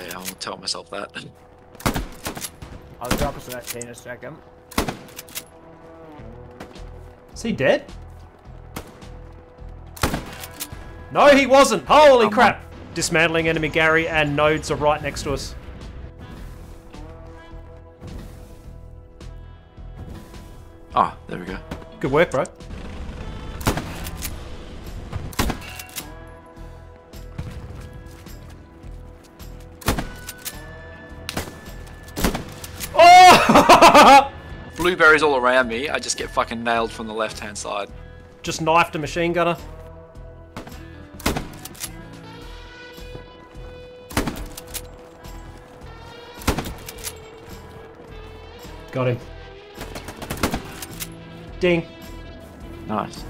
yeah, I'll tell myself that. I'll drop us an OP in a second. Is he dead? No, he wasn't. Holy crap. Dismantling enemy garry and nodes are right next to us. Ah, there we go. Good work, bro. Blueberries all around me. I just get fucking nailed from the left hand side. Just knifed a machine gunner. Got him. Ding. Nice.